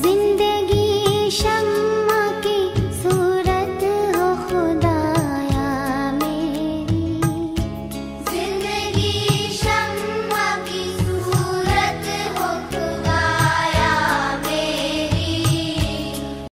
ज़िंदगी